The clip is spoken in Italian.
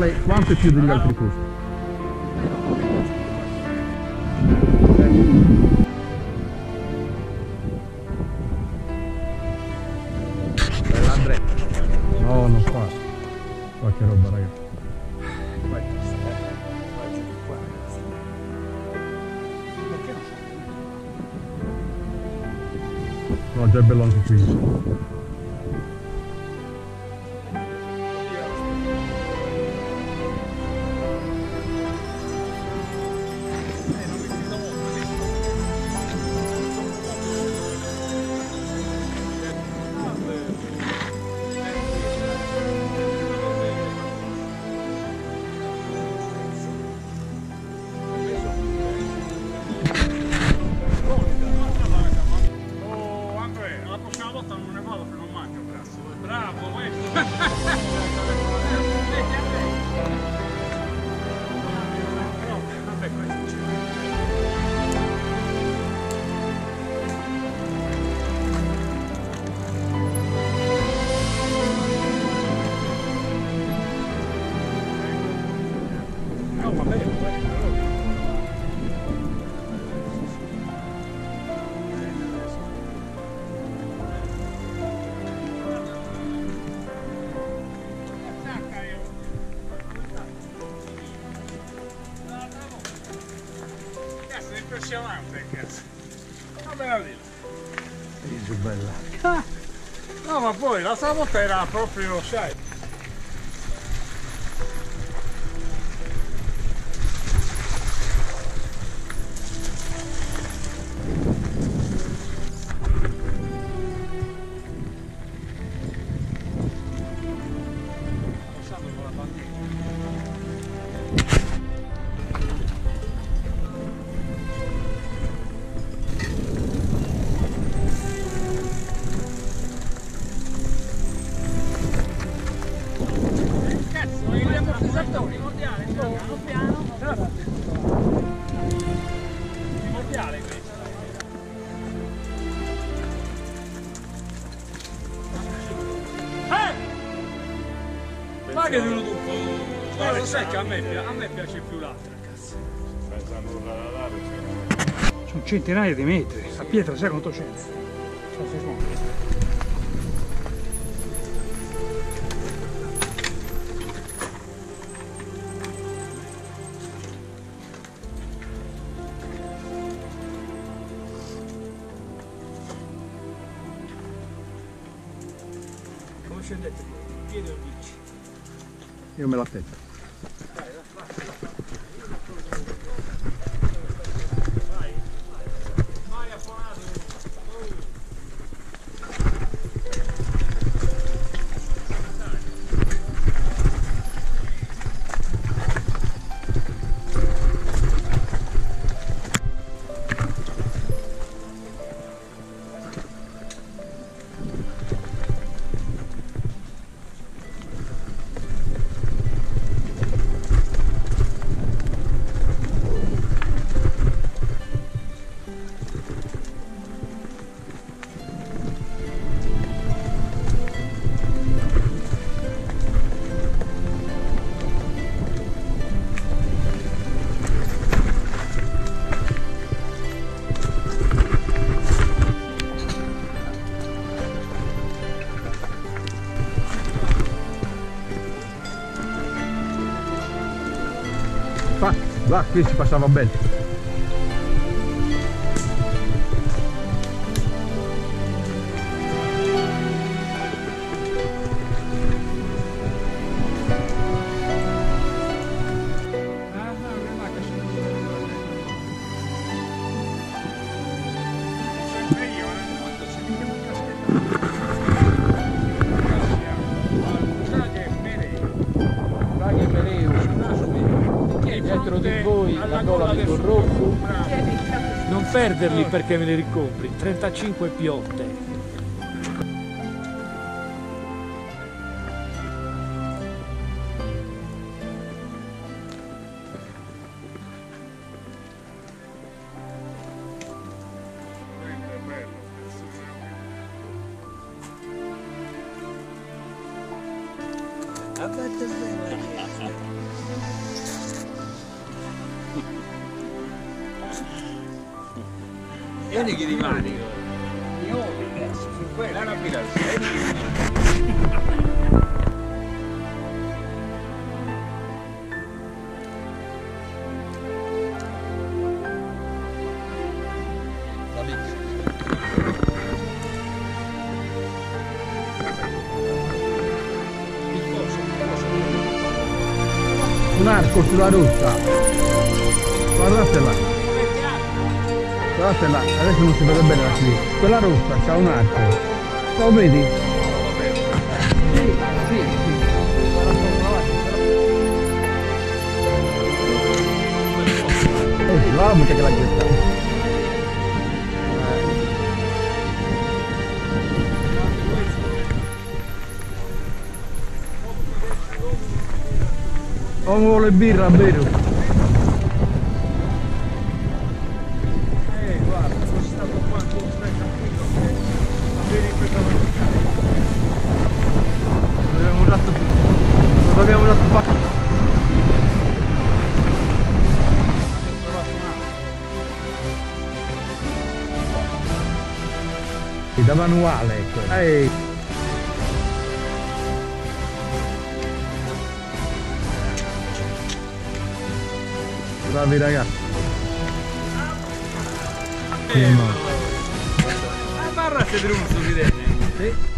vale quanto più degli altri costi. No, non fa. Qualche roba, raga. No, già è bello anche qui. No, va bene, questo. Cazzo, è impressionante, cazzo. Va bene a dire. Che bella. No, ma poi la volta era proprio, sai. Che venuto un po'. Ma lo sai che a me, a me piace più l'altra, cazzo. Sono centinaia di metri, la pietra sai quanto c'è? Cioè. Come scendete? Piede o bici? Io me l'aspetto. Fa, là, qui si passava bene. Perderli perché me li ricompri. 35 piotte. quanto è Vieni che rimani. Io adesso, su quella. Dai una birra. Un arco sulla rotta. Guardate là. Guardate là, adesso non si vede bene la qui. Quella rotta c'ha un arco. Lo vedi? Sì, sì, sì. Eh, vamos che la chiesa. O vuole birra, vero? Da manuale ecco. Ehi. bravi ragazzi Che. Ah, barra se drunzo si vede. Sì.